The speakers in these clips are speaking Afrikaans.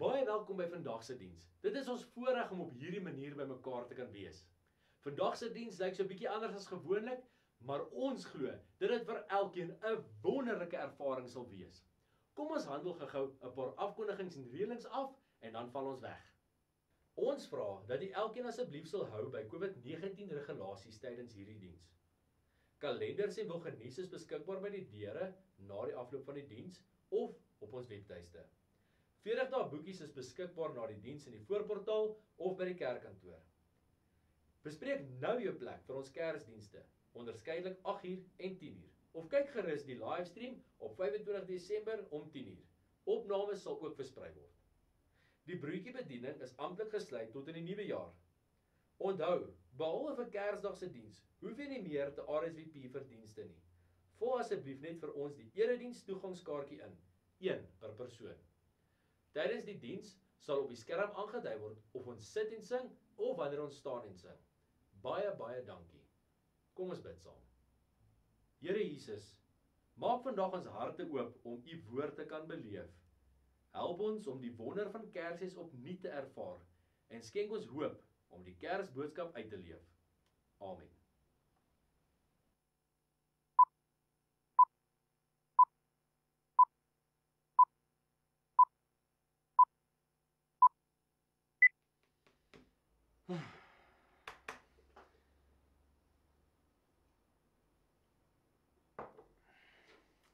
Baie welkom by vandag se diens. Dit is ons voorreg om op hierdie manier bymekaar te kan wees. Vandag se diens lyk so 'n bietjie anders as gewoonlik, maar ons glo dit vir elkeen 'n wonderlike ervaring sal wees. Kom ons handel gou-gou 'n paar afkondigings en reëlings af en dan val ons weg. Ons vra dat u elkeen asseblief sal hou by COVID-19 regulasies tydens hierdie diens. Kalenders en wilgenis is beskikbaar by die deure na die afloop van die diens of op ons webtuiste. 40 dae boekies is beskikbaar na die diens in die voorportaal of by die kerkkantoor. Bespreek nou jou plek vir ons Kersdienste, onderskeidelik 8uur en 10uur. Of kyk gerus die livestream op 25 Desember om 10uur. Opnames sal ook versprei word. Die broodjiebediening is amptelik gesluit tot in die nuwe jaar. Onthou, behalwe vir Kersdag se diens, hoef jy nie meer te RSVP vir dienste nie. Vul asseblief net vir ons die erediens toegangskaartjie in, een per persoon. Tydens die diens sal op die skerm aangedui word of ons sit en sing of wanneer ons staan en sing. Baie baie dankie. Kom ons bid saam. Here Jesus, maak vandag ons harte oop om u woord te kan beleef. Help ons om die wonder van Kersfees opnuut te ervaar en skenk ons hoop om die Kersboodskap uit te leef. Amen.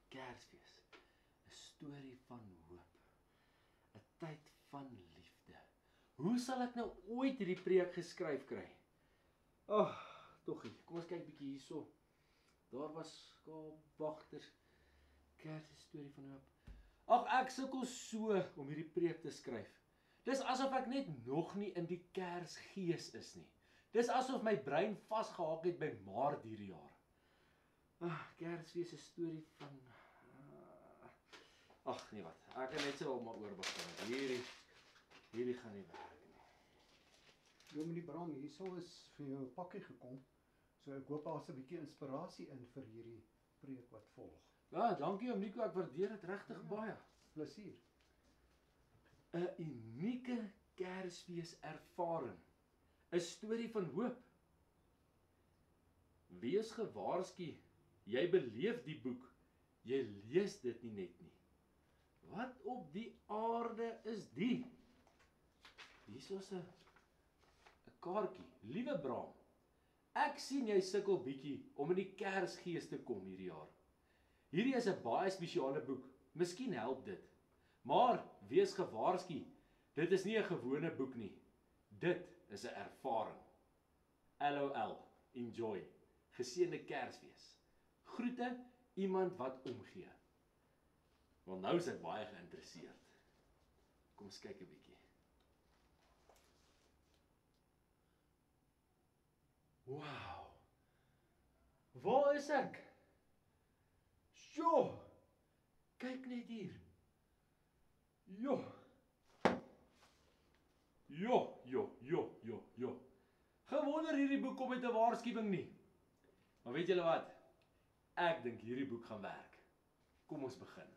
Kersfees. 'n Storie van hoop. 'n Tyd van liefde. Hoe sal ek nou ooit hierdie preek geskryf kry? Ag, oh, toggie. Kom ons kyk bietjie hierso. Daar was Kaap wagters. Kersfees storie van hoop. Ag, ek sukkel so om hierdie preek te skryf. Dis asof ek net nog nie in die Kersgees is nie. Dis asof my brein vasgehaak het by Maart hierdie jaar. Ag, Kersfees se storie van Ag nee wat. Ek kan net sou maar oor begin. Hierdie hierdie gaan nie werk. Dominee Bram, hierso is vir jou 'n pakkie gekom. So ek hoop daar's 'n bietjie inspirasie in vir hierdie preek wat volg. Ja, dankie oom Nico, ek waardeer dit regtig ja, baie. Plesier. 'n Unieke Kersfees ervaring. 'n Storie van hoop. Wees gewaarsku, jy beleef die boek. Jy lees dit nie net nie. Wat op die aarde is die? Hierso's 'n kaartjie. Liewe Bram, ek sien jy sukkel bietjie om in die Kersgees te kom hierdie jaar. Hierdie is 'n baie spesiale boek. Miskien help dit. Maar wees gewaarsku, dit is nie 'n gewone boek nie. Dit is 'n ervaring. LOL. Enjoy. Geseënde Kersfees. Groete iemand wat omgee. Want nou is ek baie geïnteresseerd. Kom ons kyk 'n bietjie. Wow. Waar is ek? Sjoe. Kyk net hier. Jo. Jo, jo, jo, jo, jo. Gewonder hierdie boek kom met 'n waarskuwing nie. Maar weet julle wat? Ek dink hierdie boek gaan werk. Kom ons begin.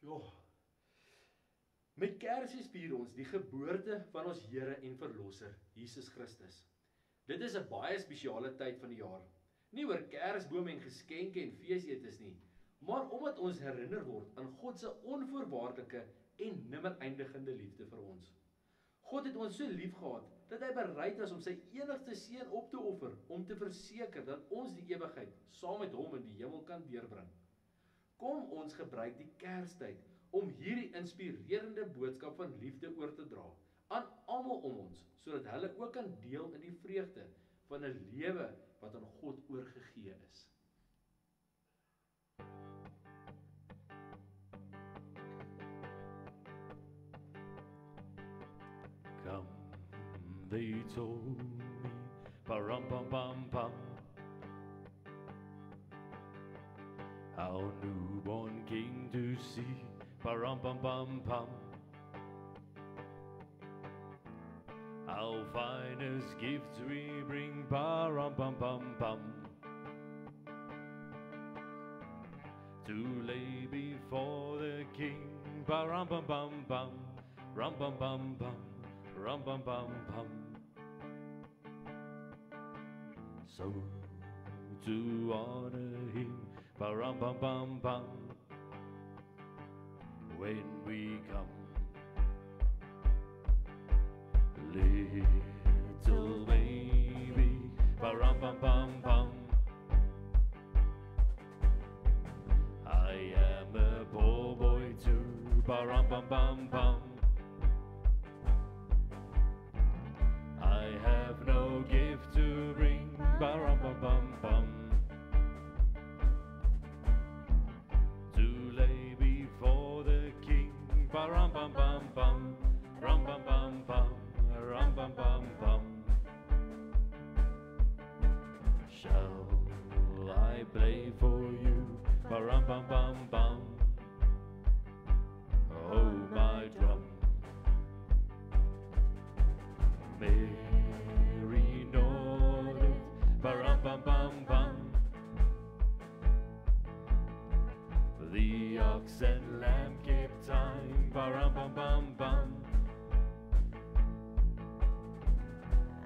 Ja. Met Kersfees vier ons die geboorte van ons Here en Verlosser, Jesus Christus. Dit is 'n baie spesiale tyd van die jaar. Nie oor Kersbome en geskenke en feesetes nie, maar omdat ons herinner word aan God se onvoorwaardelike en nimmer eindigende liefde vir ons. God het ons so liefgehad dat hy bereid was om sy enigste seun op te offer om te verseker dat ons die ewigheid saam met hom in die hemel kan deurbring. Kom ons gebruik die Kerstyd om hierdie inspirerende boodskap van liefde oor te dra aan almal om ons sodat hulle ook kan deel in die vreugde van 'n lewe wat aan God oorgegee is. Come, they told me, ba rum pum pum pum. Our newborn king to see, ba-rum bum bum pum. Our finest gifts we bring, ba-rum bum bum bum. to lay before the king. Ba rum bum bum bum, rum bum bum bum, rum bum bum bum. So to honor him, ba rum bum bum bum. When we come, little baby, ba rum bum bum bum. I am a poor boy too, ba rum bum bum bum. I have no gift to bring, ba rum bum bum bum bum bum. Oh my drum. Mary nodded. Ba-rum bum bum bum. The ox and lamb kept time. Ba-rum bum bum bum.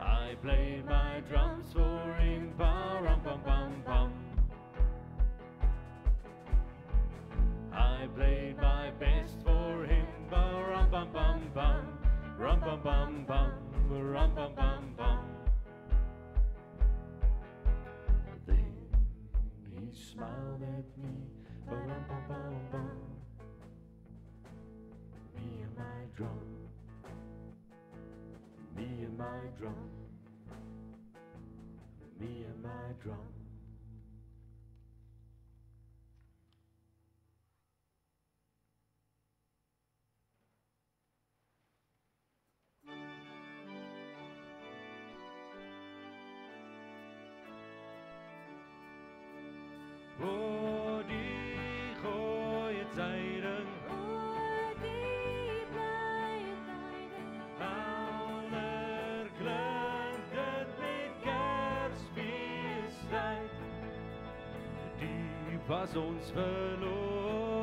I played my drums for him. Ba-rum bum bum bum. Played my best for him. Ba-rum bum bum bum. Rum bum bum bum. Rum bum bum bum. Then he smiled at me. Ba-rum bum bum bum. Me and my drum. Me and my drum. Me and my drum. Was ons verloren.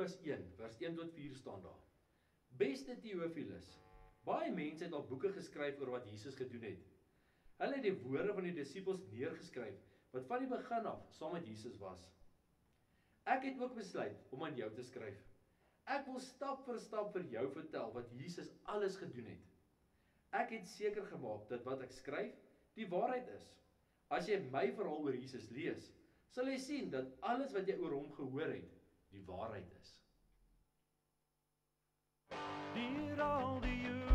Lukas 1 vers 1 tot 4 staan daar. Beste Theophilus, baie mense het al boeke geskryf oor wat Jesus gedoen het. Hulle het die woorde van die disippels neergeskryf wat van die begin af saam met Jesus was. Ek het ook besluit om aan jou te skryf. Ek wil stap vir stap vir jou vertel wat Jesus alles gedoen het. Ek het seker gemaak dat wat ek skryf die waarheid is. As jy my verhaal oor Jesus lees, sal jy sien dat alles wat jy oor hom gehoor het, die waarheid is. Deur al die eeue,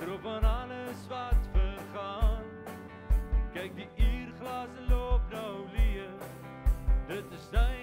bestroop van alles wat vergaan kyk die uurglas loop nou leeg dit is tyd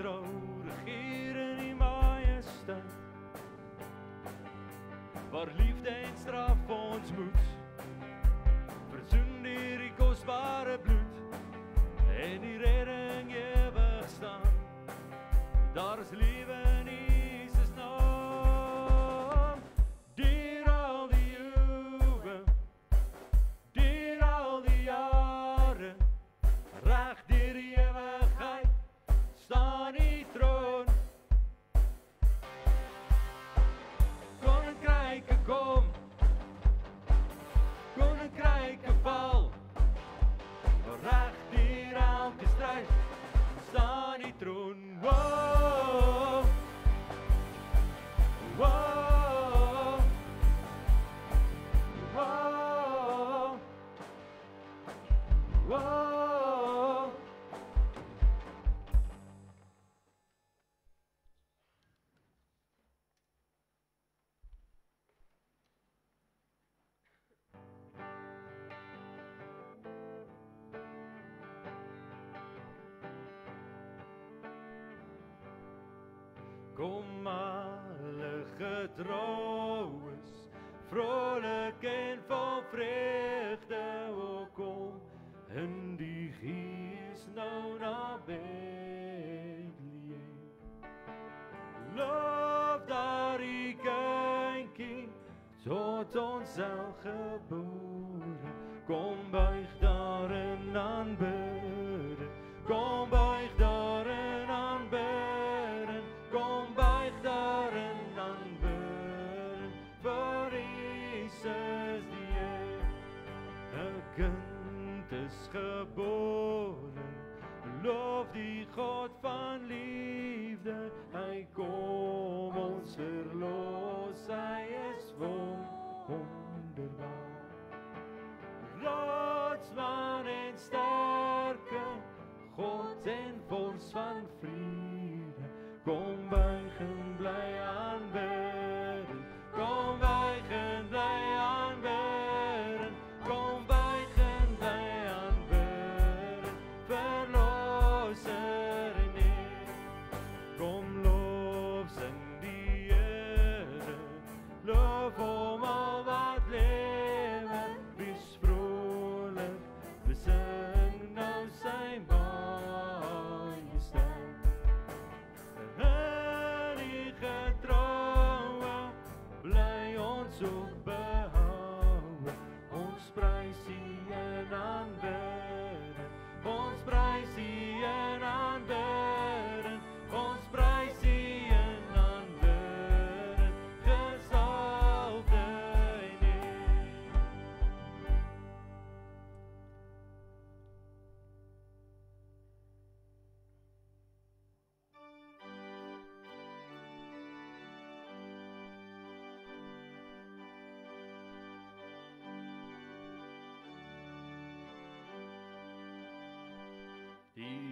getrou regeer in die majesteit. Waar liefde en straf ons moet Verzoen deur die kosbare bloed En die redding ewig staan. Daar is lewe in Jesus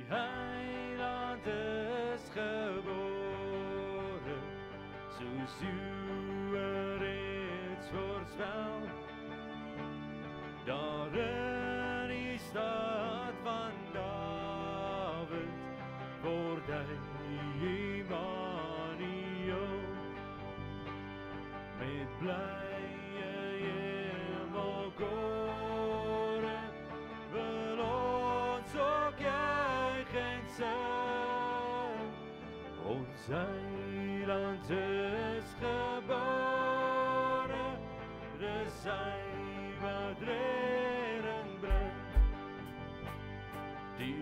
heiland is gebore, soos u reeds voorspel. Daar in die stad van David word hy Immanuel met blye Ons eiland is gebore, dis hy wat redding bring. Die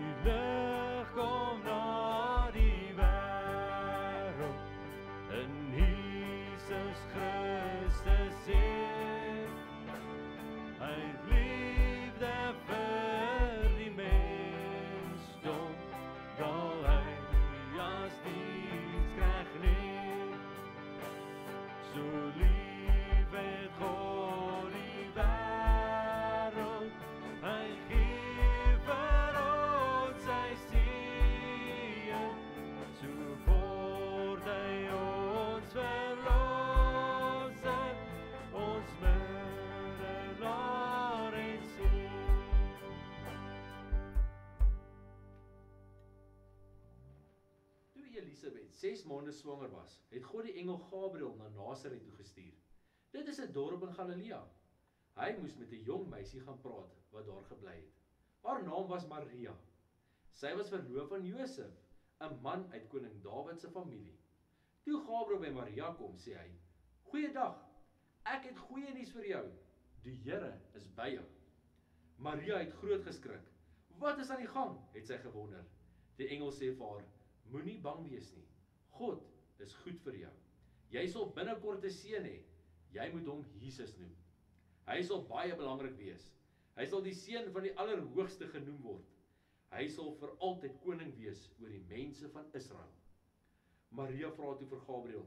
maande swanger was, het God die engel Gabriël na Nasaret toe gestuur. Dit is 'n dorp in Galilea. Hy moes met 'n jong meisie gaan praat wat daar gebly het. Haar naam was Maria. Sy was verloof aan Josef, 'n man uit koning Dawid se familie. Toe Gabriël by Maria kom, sê hy: "Goeiedag. Ek het goeie nuus vir jou. Die Here is by jou." Maria het groot geskrik. "Wat is aan die gang?" het sy gewonder. Die engel sê vir haar: Moenie bang wees nie. God is goed vir jou. Jy sal binnekort 'n seun hê. Jy moet hom Jesus noem. Hy sal baie belangrik wees. Hy sal die seun van die Allerhoogste genoem word. Hy sal vir altyd koning wees oor die mense van Israel. Maria vra toe vir Gabriël: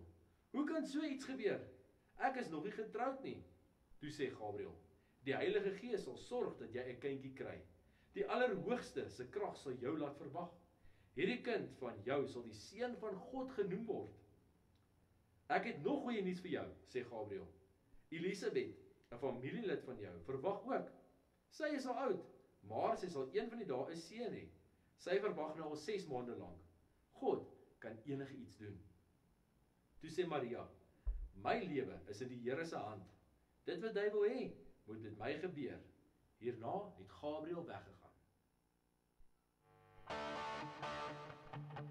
"Hoe kan so iets gebeur? Ek is nog nie getroud nie." Toe sê Gabriël: "Die Heilige Gees sal sorg dat jy 'n kindjie kry. Die Allerhoogste se krag sal jou laat verwag. Hierdie kind van jou sal die seun van God genoem word." Ek het nog goeie nuus vir jou, sê Gabriël. Elisabet, 'n familielid van jou, verwag ook. Sy is al oud, maar sy sal een van die dae 'n seun hê. Sy verwag nou al 6 maande lank. God kan enige iets doen. Toe sê Maria: "My lewe is in die Here se hand. Dit wat hy wil hê, moet met my gebeur." Hierna het Gabriël weggegaan. Thank you.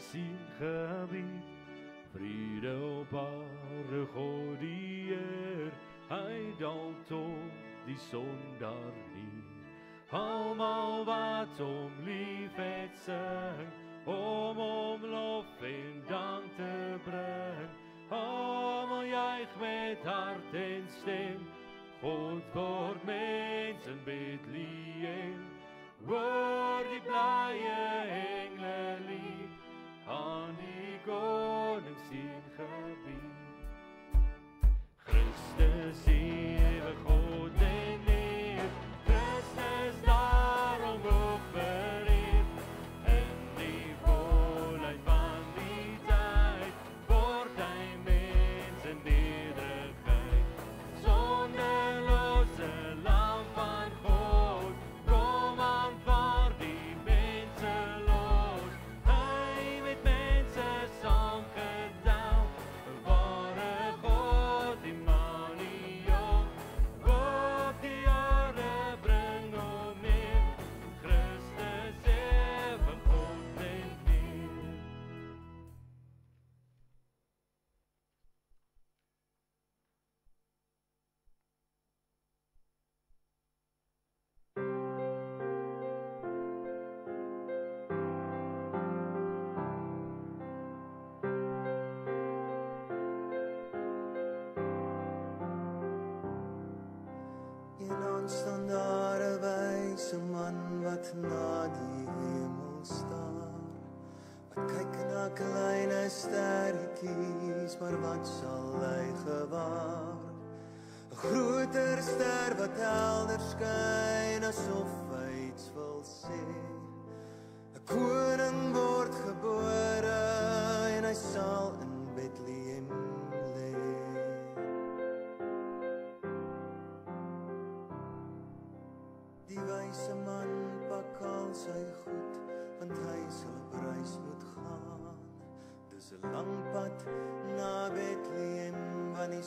Zie gebied. Vrede op aarde, God die eer, hij daalt tot die zonder niet. Allemaal wat om lief het zijn, om om lof en dank te brengen. Allemaal juich met hart en stem, God wordt mensen bid lief. Word die blije engelen lief. Aan die koning sien gebied. Christus ewe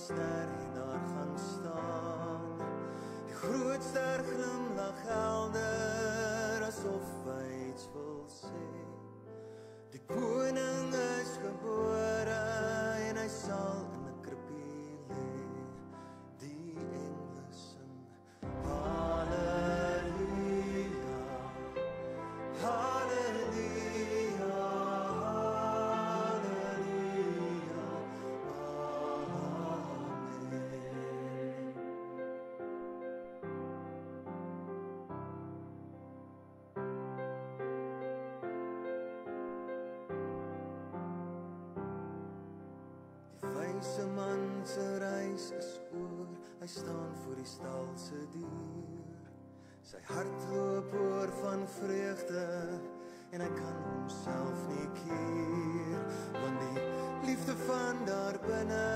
want Wyse man se reis is oor. Hy staan voor die stal se deur. Sy hart loop oor van vreugde en hy kan homself nie keer want die liefde van daar binne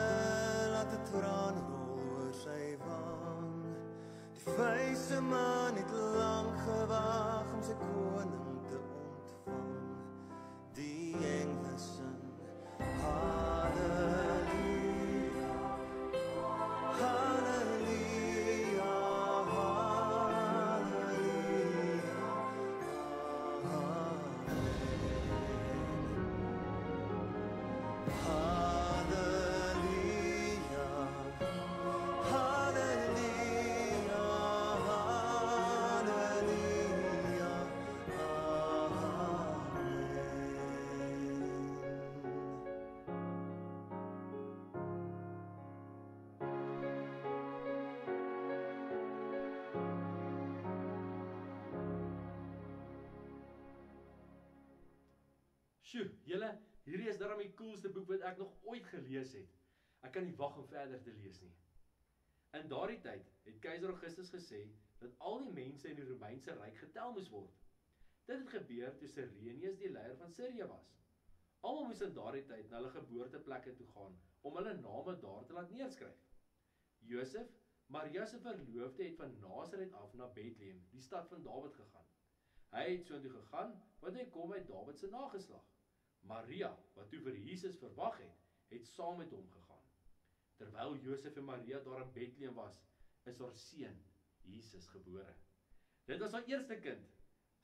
laat 'n traan rol oor sy wang. Die wyse man het lank Sjoe, julle, hierdie is darm die coolste boek wat ek nog ooit gelees het. Ek kan nie wag om verder te lees nie. In daardie tyd het keiser Augustus gesê dat al die mense in die Romeinse ryk getel moes word. Dit het gebeur toe Sirenius die leier van Sirië was. Almal moes in daardie tyd na hulle geboorteplekke toe gaan om hulle name daar te laat neerskryf. Josef, Maria se verloofde het van Nasaret af na Bethlehem, die stad van Dawid gegaan. Hy het soontoe gegaan want hy kom uit Dawid se nageslag. Maria, wat toe vir Jesus verwag het, het saam met hom gegaan. Terwyl Josef en Maria daar in Bethlehem was, is haar seun Jesus gebore. Dit was haar eerste kind.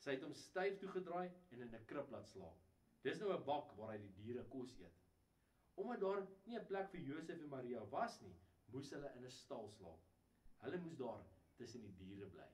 Sy het hom styf toegedraai en in 'n krib laat slaap. Dis nou 'n bak waar hy die diere kos eet. Omdat daar nie 'n plek vir Josef en Maria was nie, moes hulle in 'n stal slaap. Hulle moes daar tussen die diere bly.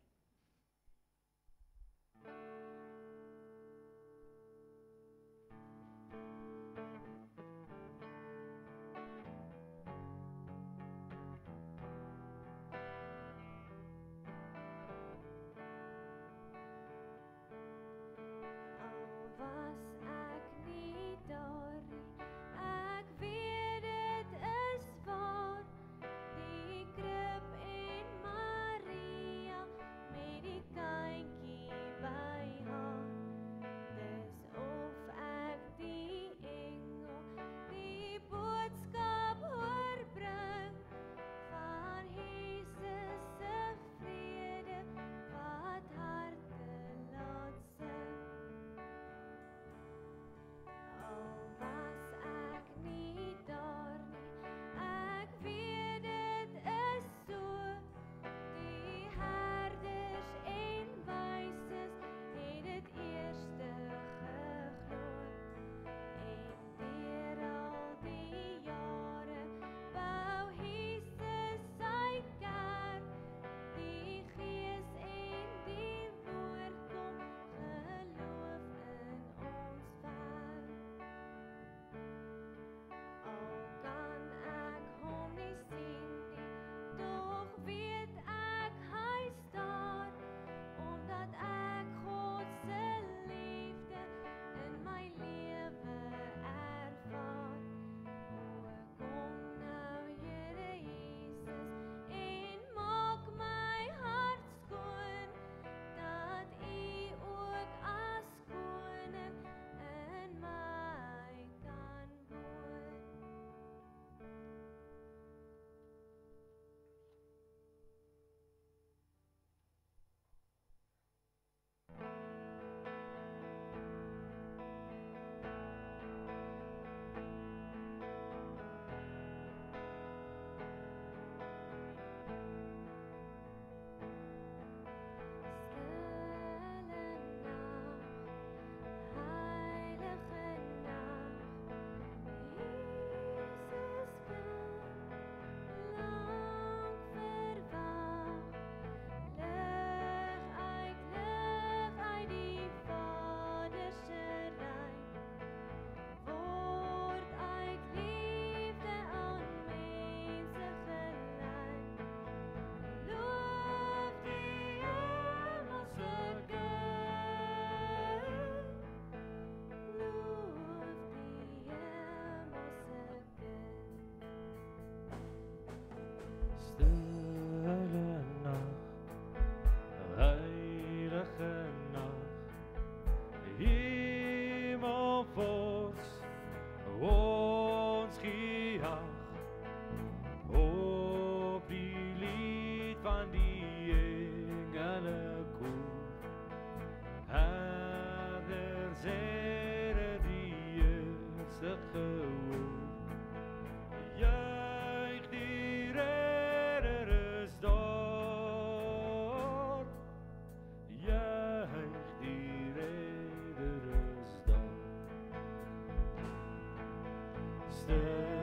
deserve.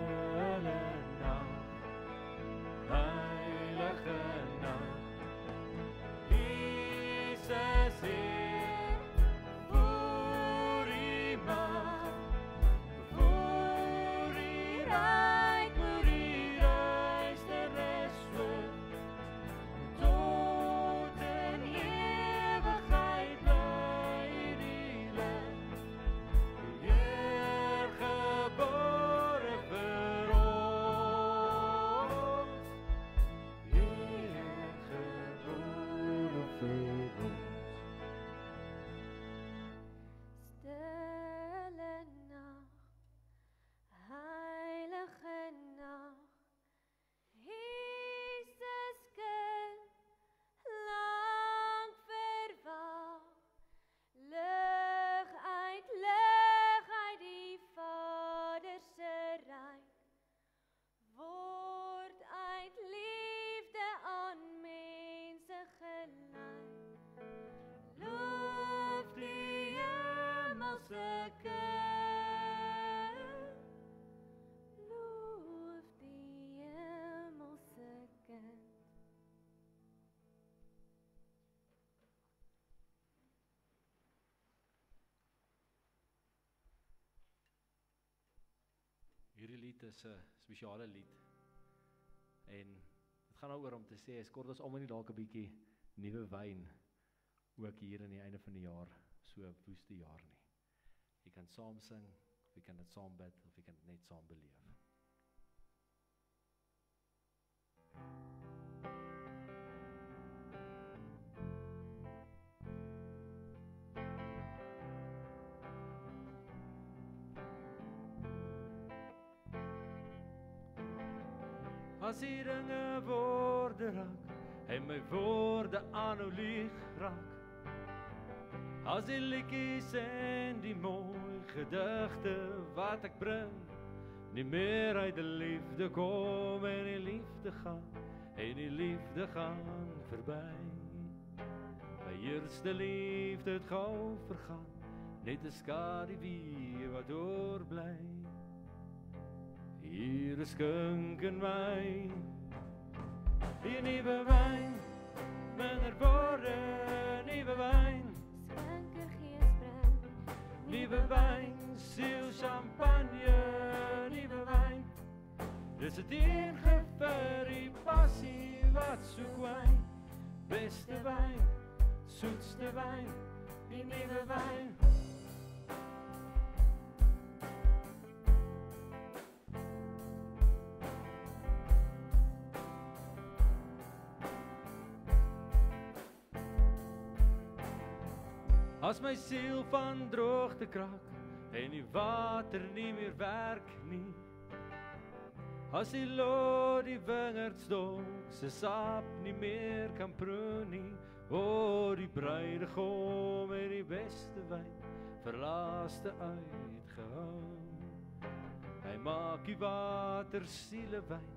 Hierdie lied is 'n spesiale lied. En dit gaan daaroor om te sê, is kort ons almal nie dalk 'n bietjie nuwe wyn ook hier aan die einde van die jaar, so woeste jaar nie. Jy kan saam sing, jy kan dit saam bid of jy kan dit net saam beleef. As die ringe woorde raak en my woorde aanhou lieg raak. As die liedjies en die mooi gedigte wat ek bring nie meer uit die liefde kom en die liefde gaan en die liefde gaan verby. My eerste liefde het gou vergaan, net 'n skaduwee wat oorbly. Hier is skink in my Die nuwe wyn Minder woorde, nuwe wyn Skinker gees bring. Nuwe wyn, siel champagne. Nuwe wyn Dis 'n ingevir die passie? Wat soek wyn Beste wyn, soetste wyn Die nuwe wyn As my siel van droogte krak en die water nie meer werk nie. As die lood die wingerdstok se sap nie meer kan proe nie. O die bruidegom en die beste wyn verlaaste uitgehou. Hy maak die water siele wyn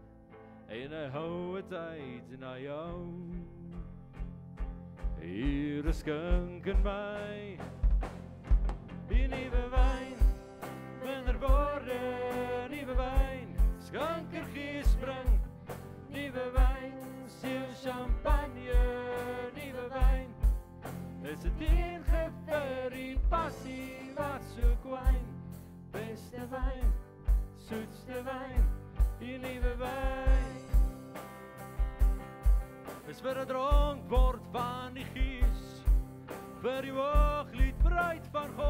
en hy hou dit uit na jou. Hier is skink in my Die nuwe wyn Minder woorde, nuwe wyn Skanker gees bring Nuwe wyn, siel champagne Nuwe wyn Is het ingevir die passie wat soek wyn Beste wyn, soetste wyn Die nuwe wyn is vir 'n dronk word van die gees vir die hooglied bruid van God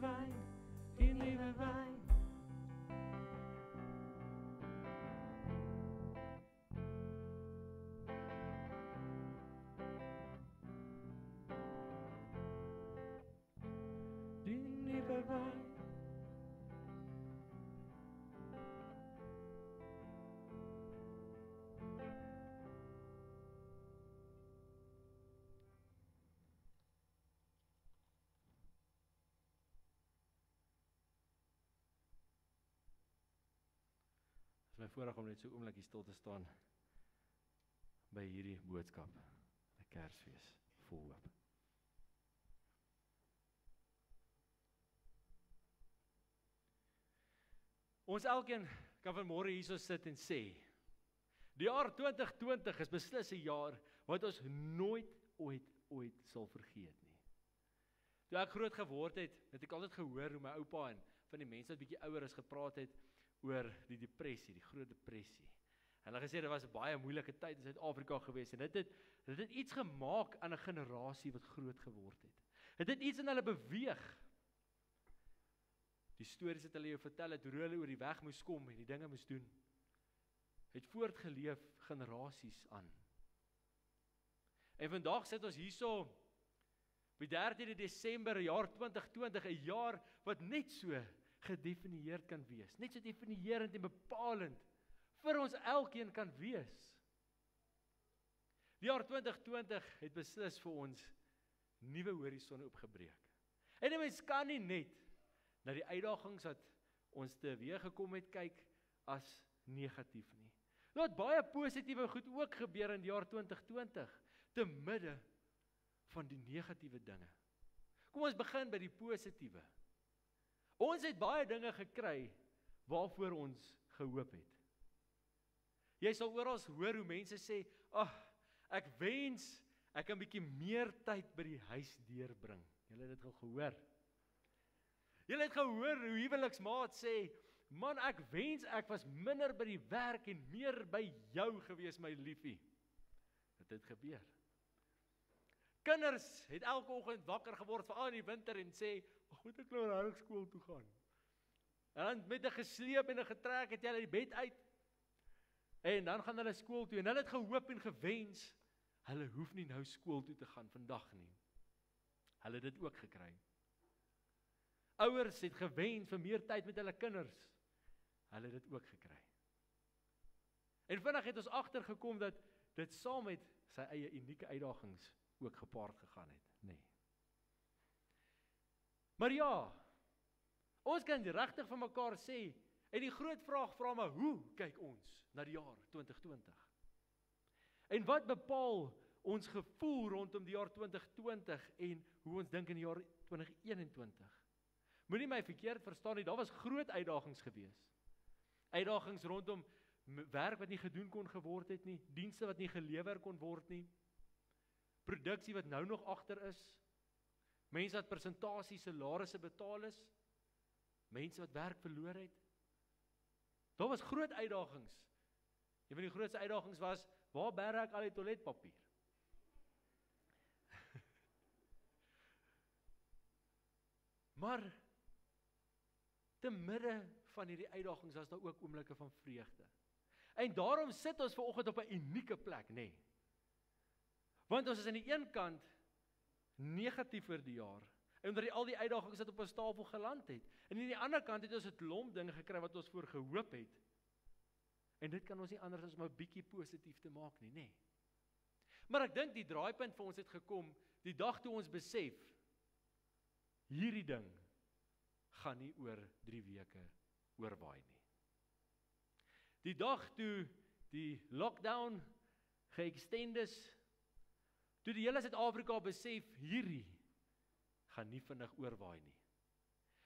divine. Voorreg om net so oomblik hier stil te staan by hierdie boodskap. 'n Kersfees vol hoop. Ons elkeen kan vanmôre hierso sit en sê die jaar 2020 is beslis 'n jaar wat ons nooit ooit ooit sal vergeet nie. Toe ek groot geword het, het ek altyd gehoor hoe my oupa en van die mense wat bietjie ouer is gepraat het oor die depressie, die groot depressie. En hulle gesê dit was 'n baie moeilike tyd in Suid-Afrika gewees en dit het dit het iets gemaak aan 'n generasie wat groot geword het. Dit het iets in hulle beweeg. Die stories wat hulle jou vertel het hoe hulle oor die weg moes kom en die dinge moes doen het voortgeleef generasies aan. En vandag sit ons hierso by 13de Desember jaar 2020, 'n jaar wat net so gedefinieer kan wees, net so definierend en bepalend vir ons elkeen kan wees. Die jaar 2020 het beslis vir ons nuwe horisonne oopgebreek. En 'n mens kan nie net na die uitdagings wat ons te weer gekom het kyk as negatief nie. Daar het baie positiewe goed ook gebeur in die jaar 2020 te midde van die negatiewe dinge. Kom ons begin by die positiewe. Ons het baie dinge gekry waarvoor ons gehoop het. Jy sal oral hoor hoe mense sê, "Ag, oh, ek wens ek kan 'n bietjie meer tyd by die huis deurbring." Julle het dit al gehoor. Julle het gehoor hoe huweliksmaat sê, "Man, ek wens ek was minder by die werk en meer by jou gewees, my liefie." Dit het gebeur. Kinders het elke oggend wakker geword veral in die winter en sê, "Ag, moet ek nou na skool toe gaan?" En dan met 'n gesleep en 'n getrek het jy uit die bed uit. En dan gaan hulle skool toe en hulle het gehoop en gewens hulle hoef nie nou skool toe te gaan vandag nie. Hulle het dit ook gekry. Ouers het gewens vir meer tyd met hulle kinders. Hulle het dit ook gekry. En vinnig het ons agtergekom dat dit saam met sy eie unieke uitdagings ook gepaard gegaan het, nê. Nee. Maar ja, ons kan regtig vir mekaar sê en die groot vraag vra maar hoe kyk ons na die jaar 2020? En wat bepaal ons gevoel rondom die jaar 2020 en hoe ons dink in die jaar 2021? Moenie my verkeerd verstaan nie, daar was groot uitdagings geweest. Uitdagings rondom werk wat nie gedoen kon geword het nie, dienste wat nie gelewer kon word nie. Produksie wat nou nog agter is. Mense wat persentasies salarisse betaal is. Mense wat werk verloor het. Daar was groot uitdagings. Een van die grootste uitdagings was waar berg ek al die toiletpapier? maar te midde van hierdie uitdagings was daar ook oomblikke van vreugde. En daarom sit ons ver oggend op 'n unieke plek, nê. Nee. Want ons is aan die een kant negatief vir die jaar en onder die, al die uitdagings wat op ons tafel geland het. En aan die ander kant het ons 'n klomp dinge gekry wat ons voor gehoop het. En dit kan ons nie anders as om 'n bietjie positief te maak nie, nê. Nee. Maar ek dink die draaipunt vir ons het gekom die dag toe ons besef hierdie ding gaan nie oor 3 weke oorwaai nie. Die dag toe die lockdown geëxtend is, toe die hele Suid-Afrika besef hierdie gaan nie vinnig oorwaai nie.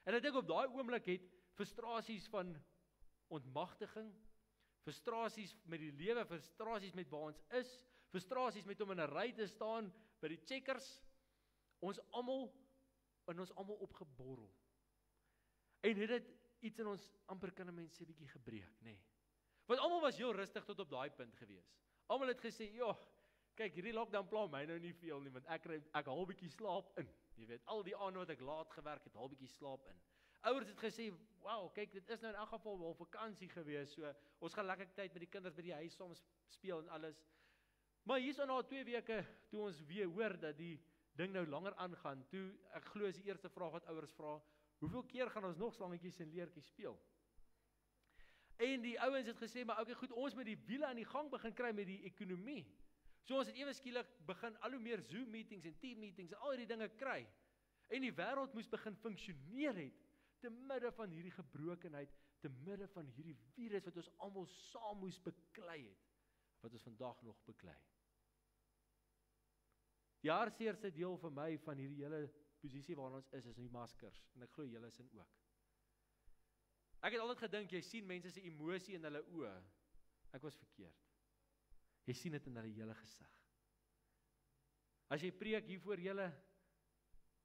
En ek dink op daai oomblik het frustrasies van ontmagtiging, frustrasies met die lewe, frustrasies met waar ons is, frustrasies met om in 'n ry te staan by die checkers, ons almal in ons almal opgeborrel. En het dit iets in ons amper kan 'n mens sê bietjie gebreek, nê? Nee. Want almal was heel rustig tot op daai punt gewees. Almal het gesê, "Joh, kyk, hierdie lockdown pla my nou nie veel nie, want ek kry ek haal bietjie slaap in." Jy weet, al die aande wat ek laat gewerk het, haal bietjie slaap in. Ouers het gesê, "Wow, kyk, dit is nou in elk geval wel vakansie gewees, so ons gaan lekker tyd met die kinders by die huis soms speel en alles." Maar hierso na 2 weke toe ons weer hoor dat die ding nou langer aangaan, toe ek glo is die eerste vraag wat ouers vra, Hoeveel keer gaan ons nog slangetjies en leertjies speel? En die ouens het gesê, maar okay, goed, ons moet die wiele aan die gang begin kry met die ekonomie. So ons het ewe skielik begin al hoe meer Zoom meetings en team meetings en al hierdie dinge kry. En die wêreld moes begin funksioneer het te midde van hierdie gebrokenheid, te midde van hierdie virus wat ons almal saam moes beklei het, wat ons vandag nog beklei. Die hartseerste deel vir my van hierdie hele posisie waarin ons is is die maskers en ek glo julle is in ook. Ek het altyd gedink jy sien mense se emosie in hulle oë. Ek was verkeerd. Jy sien dit in hulle hele gesig. As jy preek hier voor julle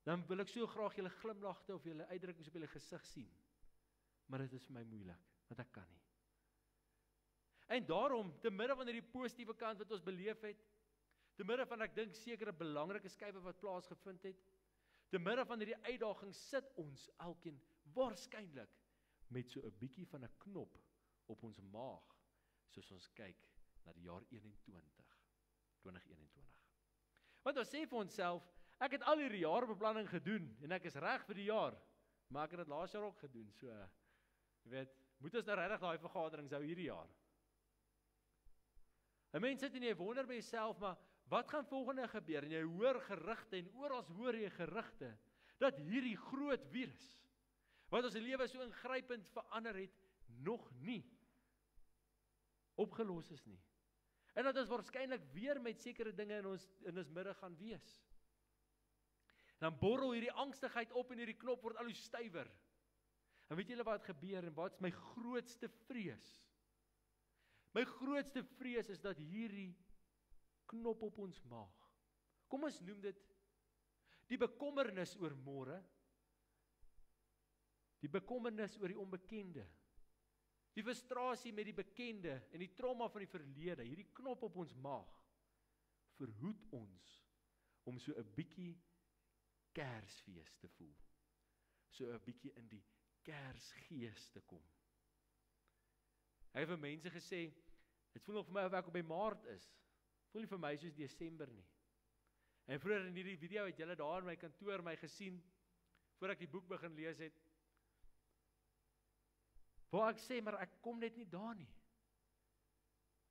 dan wil ek so graag julle glimlagte of julle uitdrukkings op julle gesig sien. Maar dit is vir my moeilik want ek kan nie. En daarom te midde van hierdie positiewe kant wat ons beleef het, te midde van ek dink sekere belangrike skuwe wat plaasgevind het, te midde van hierdie uitdaging sit ons elkeen waarskynlik met so 'n bietjie van 'n knop op ons maag soos ons kyk na die jaar 21 2021. Want ons sê vir onsself, ek het al hierdie jaarebeplanning gedoen en ek is reg vir die jaar, maar ek het dit laas jaar ook gedoen. So jy weet, moet ons nou regtig daai vergaderings hou hierdie jaar? 'n Mens sit en jy wonder by jouself, maar wat gaan volgende gebeur? En jy hoor gerugte en oral hoor jy gerugte dat hierdie groot virus wat ons lewe so ingrypend verander het, nog nie opgelos is nie. En dat ons waarskynlik weer met sekere dinge in ons in ons midde gaan wees. Dan borrel hierdie angstigheid op en hierdie knop word al hoe stywer. En weet julle wat gebeur en wat's my grootste vrees? My grootste vrees is dat hierdie knop op ons maag. Kom ons noem dit die bekommernis oor môre. Die bekommernis oor die onbekende. Die frustrasie met die bekende en die trauma van die verlede, hierdie knop op ons maag verhoed ons om so 'n bietjie Kersfees te voel. So 'n bietjie in die Kersgees te kom. Hy het vir mense gesê, dit voel nog vir my of ek op by Maart is. Voel nie vir my soos Desember nie. En vroeër in hierdie video het julle daar in my kantoor my gesien voor ek die boek begin lees het. Waar ek sê maar ek kom net nie daar nie.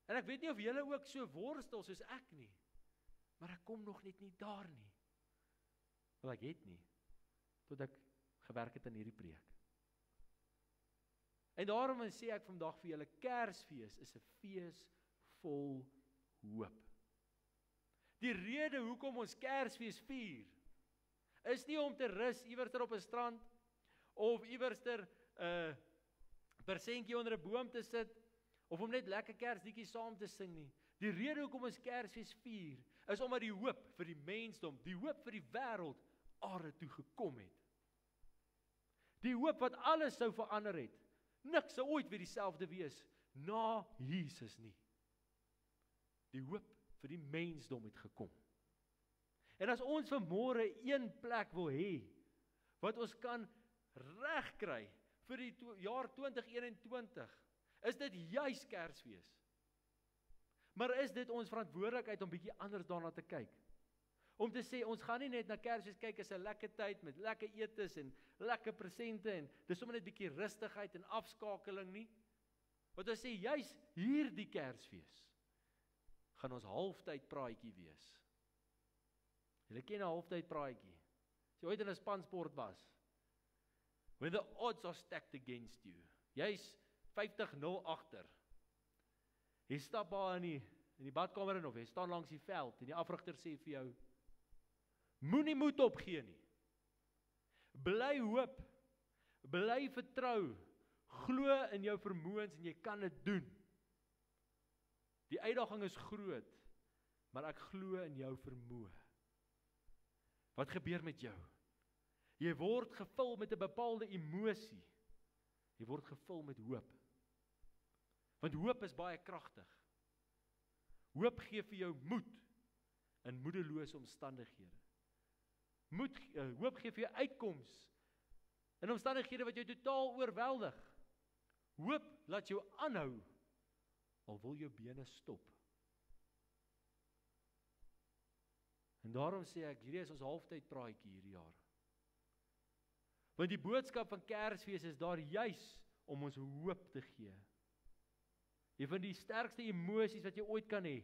En ek weet nie of julle ook so worstel soos ek nie. Maar ek kom nog net nie daar nie. Wel ek het nie tot ek gewerk het aan hierdie preek. En daarom sê ek vandag vir julle Kersfees is 'n fees vol hoop. Die rede hoekom ons Kersfees vier is nie om te rus iewers op 'n strand of iewers 'n uh, persentjie onder 'n boom te sit of om net lekker Kersliedjies saam te sing nie. Die rede hoekom ons Kersfees vier is omdat die hoop vir die mensdom, die hoop vir die wêreld aarde toe gekom het. Die hoop wat alles sou verander het Niks sou ooit weer dieselfde wees na Jesus nie. Die hoop vir die mensdom het gekom. En as ons vanmôre een plek wil hê wat ons kan regkry vir die jaar 2021, is dit juis Kersfees. Maar is dit ons verantwoordelikheid om bietjie anders daarna te kyk? Om te sê ons gaan nie net na Kersfees kyk as 'n lekker tyd met lekker etes en lekker presente en dis sommer net 'n bietjie rustigheid en afskakeling nie. Wat ons sê juis hierdie Kersfees gaan ons halftyd praatjie wees. Julle ken 'n halftyd praatjie. As jy ooit in 'n spansport was. When the odds are stacked against you. Jy's 50-0 agter. Jy stap daar in die in die badkamer in of jy staan langs die veld en die afrigter sê vir jou Moenie moed opgee nie. Bly hoop. Bly vertrou. Glo in jou vermoëns en jy kan dit doen. Die uitdaging is groot, maar ek glo in jou vermoë. Wat gebeur met jou? Jy word gevul met 'n bepaalde emosie. Jy word gevul met hoop. Want hoop is baie kragtig. Hoop gee vir jou moed in moedelose omstandighede. Moed uh, hoop gee vir jou uitkoms in omstandighede wat jou totaal oorweldig. Hoop laat jou aanhou al wil jou bene stop. En daarom sê ek hierdie is ons halftyd praatjie hierdie jaar. Want die boodskap van Kersfees is daar juis om ons hoop te gee. Een van die sterkste emosies wat jy ooit kan hê.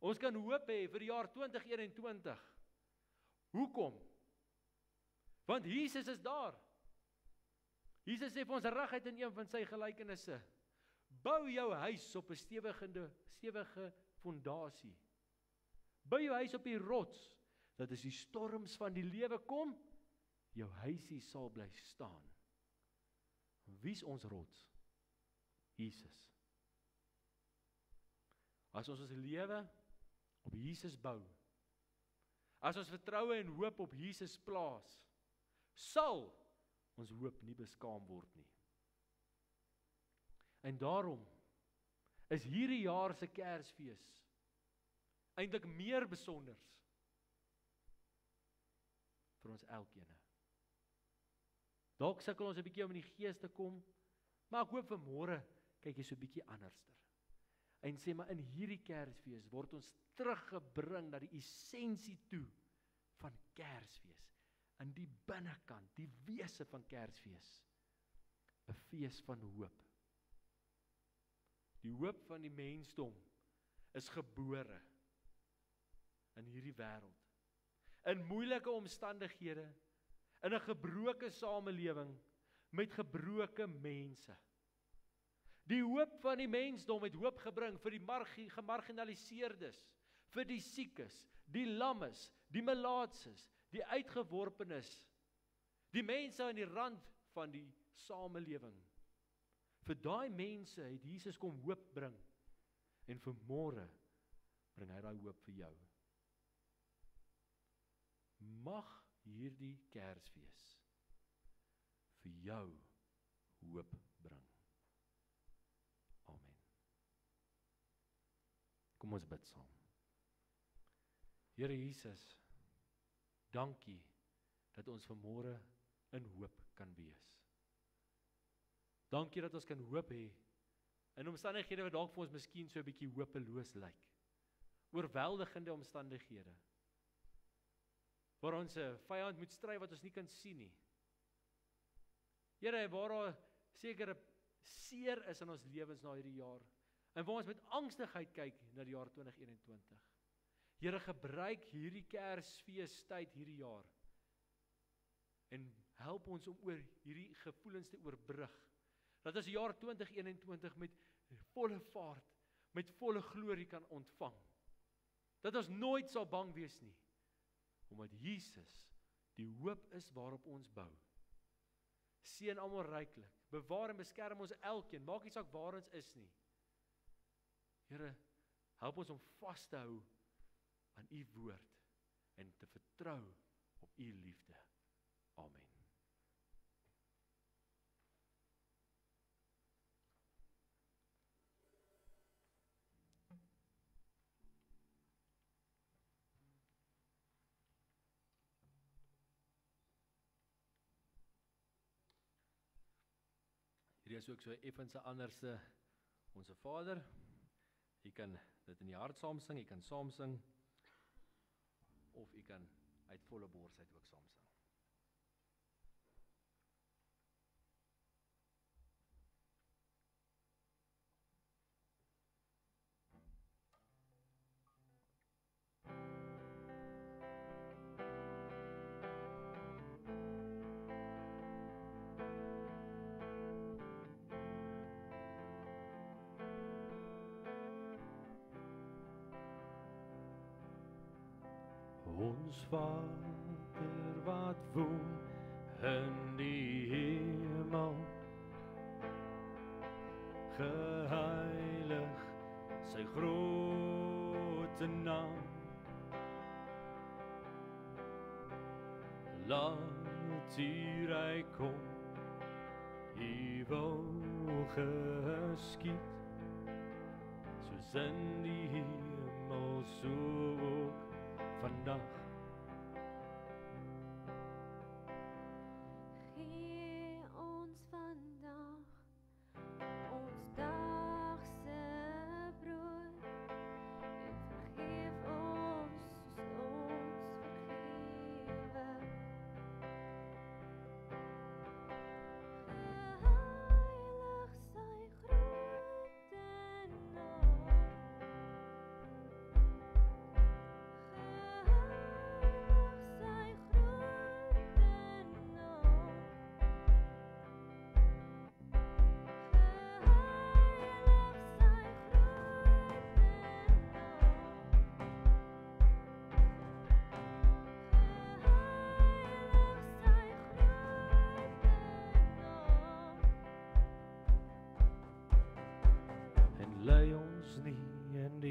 Ons kan hoop hê vir die jaar 2021. Hoekom? Want Jesus is daar. Jesus sê vir ons reguit in een van sy gelykenisse: Bou jou huis op 'n stewige stewige fondasie. Bou jou huis op die rots dat as die storms van die lewe kom, jou huisie sal bly staan. Wie's ons rots? Jesus. As ons ons lewe op Jesus bou, as ons vertroue en hoop op Jesus plaas, sal ons hoop nie beskaam word nie. En daarom is hierdie jaar se Kersfees eintlik meer besonders vir ons elkeen. Dalk sukkel ons 'n bietjie om in die gees te kom, maar ek hoop vir môre kyk jy so 'n bietjie anderster. En sê maar in hierdie Kersfees word ons teruggebring na die essensie toe van Kersfees in die binnekant, die wese van Kersfees. 'n Fees van hoop. Die hoop van die mensdom is gebore in hierdie wêreld. In moeilike omstandighede, in 'n gebroke samelewing met gebroke mense. Die hoop van die mensdom het hoop gebring vir die gemarginaliseerdes, vir die siekes, die lammes, die melaatses, die uitgeworpenes, die mense aan die rand van die samelewing. Vir daai mense het Jesus kom hoop bring. En vir môre bring hy daai hoop vir jou. Mag hierdie Kersfees vir jou hoop bring. Amen. Kom ons bid saam. Here Jesus, dankie dat ons vanmôre in hoop kan wees. Dankie dat ons kan hoop hê in omstandighede wat dalk vir ons miskien so 'n bietjie hopeloos lyk. Oorweldigende omstandighede. Waar ons 'n vyand moet stry wat ons nie kan sien nie. Here, waar daar sekere seer is in ons lewens na hierdie jaar en waar ons met angstigheid kyk na die jaar 2021. Here, gebruik hierdie Kersfeestyd hierdie jaar en help ons om oor hierdie gevoelens te oorbrug dat ons die jaar 2021 met volle vaart, met volle glorie kan ontvang. Dat ons nooit sal bang wees nie, omdat Jesus die hoop is waarop ons bou. Seën almal ryklik. Bewaar en beskerm ons elkeen, maak nie saak waar ons is nie. Here, help ons om vas te hou aan u woord en te vertrou op u liefde. Amen. Is ook so effens 'n anderse Onse Vader. Jy kan dit in die hart saam sing, jy kan saam sing of jy kan uit volle borsheid ook saam sing. Ons Vader wat woon in die hemel. Geheilig sy groot naam. Laat hier hy kom hy wil geskied. Soos in die hemel so ook vandag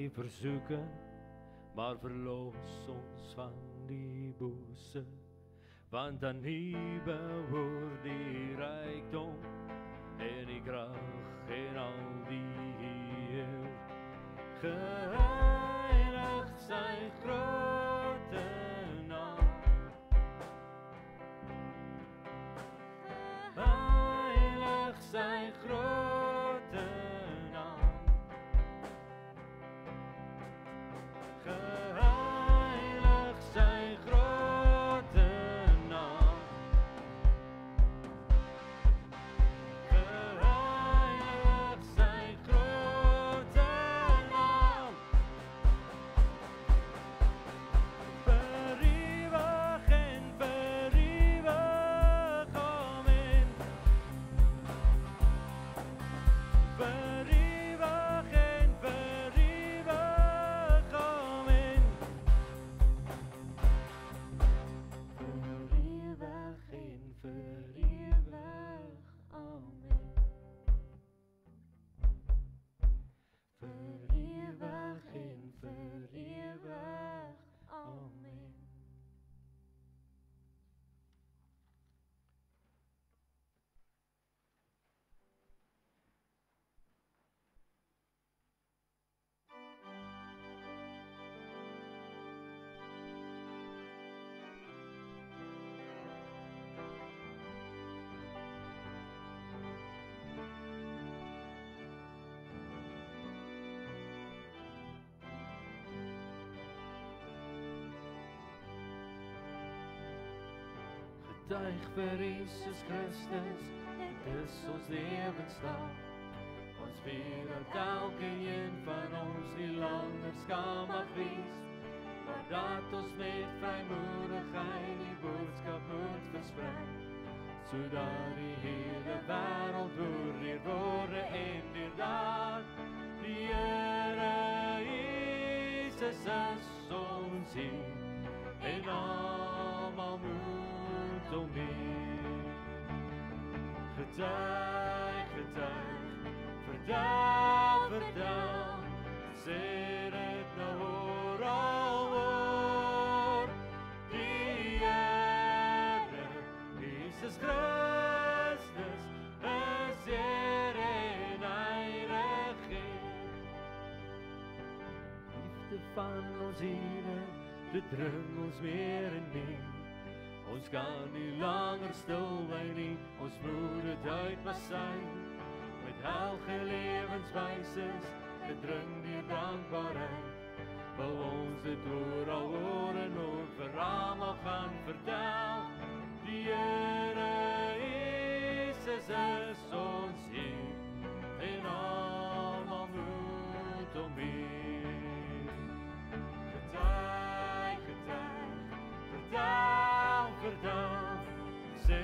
die versoeking, maar verlos ons van die bose. Want aan U behoort Getuig vir Jesus Christus, dit is ons lewensdag. Ons vier dat elke een van ons nie langer skaam mag wees, maar dat ons met vrymoedigheid die boodskap moet versprei, sodat die hele wêreld hoor die woorde en die daad. Die Here Jesus is ons Heer, en almal Getuig, getuig, vertel, vertel, sê dit nou oral oor. Die Here, Jesus Christus, is Heer en hy regeer. Liefde van ons Here, dit dring ons meer en meer. Ons kan nie langer stil bly nie, ons moet dit uit besy. Met helge lewenswyses, gedring deur dankbaarheid. Wil ons dit oral oor en oor vir almal gaan vertel. Die Here Jesus is ons Heer, en almal moet hom eer. Getuig, getuig, vertel, vertel, sê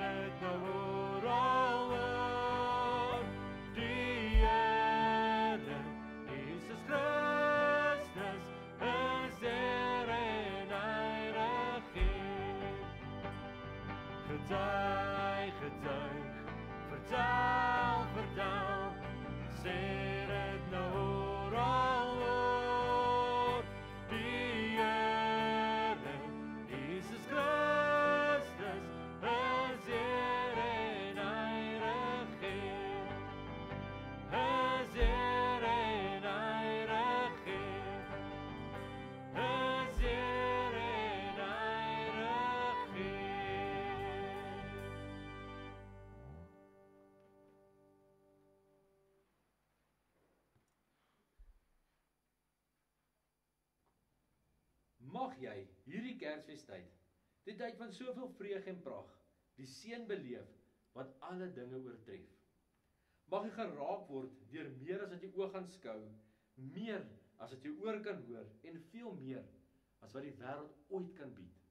dit nou oral oor. Die Here, Jesus Christus, is Heer en hy regeer. Getuig, getuig, vertel, vertel, sê Mag jy hierdie Kersfeestyd, die tyd van soveel vreugde en pragt, die seën beleef wat alle dinge oortref. Mag jy geraak word deur meer as wat jy oë gaan skou, meer as wat jy oor kan hoor en veel meer as wat die wêreld ooit kan bied.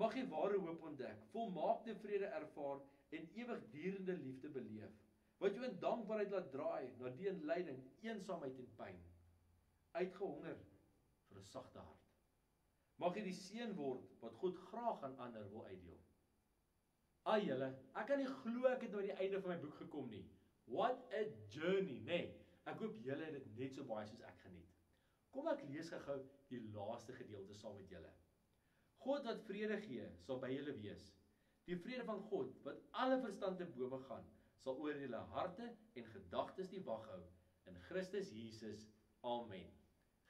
Mag jy ware hoop ontdek, volmaakte vrede ervaar en ewigdurende liefde beleef, wat jou in dankbaarheid laat draai na die in lyding, eensaamheid en pyn. Uitgehonger vir 'n sagte hart. Mag jy die seën word wat God graag aan ander wil uitdeel. Ai julle, ek kan nie glo ek het nou aan die einde van my boek gekom nie. What a journey, nê? Nee, Ek hoop julle het dit net so baie soos ek geniet. Kom ek lees gou die laaste gedeelte saam met julle. God wat vrede gee, sal by julle wees. Die vrede van God wat alle verstand te bowe gaan, sal oor julle harte en gedagtes die wag hou in Christus Jesus. Amen.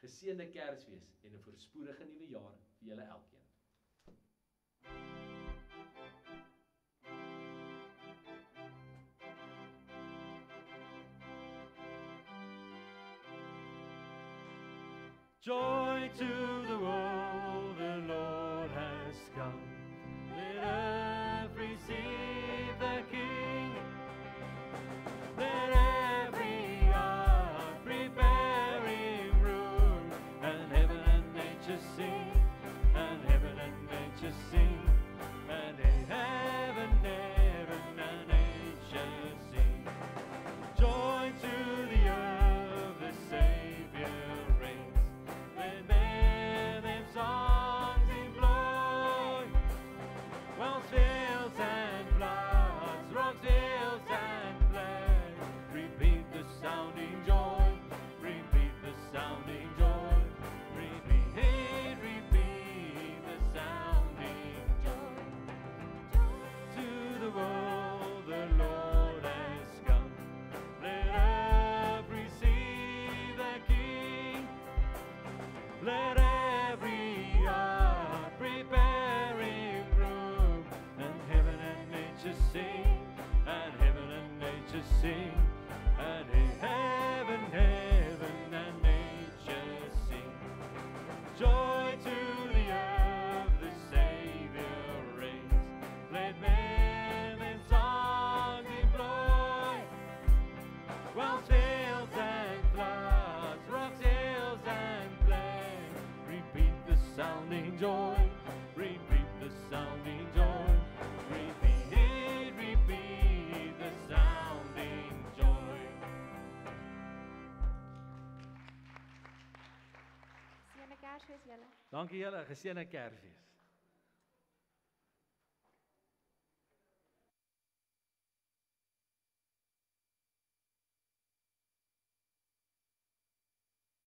Geseënde Kersfees en 'n voorspoedige nuwe jaar vir julle elkeen. Joy to the world, the Lord has come. Let earth receive Dankie julle, geseënde Kersfees.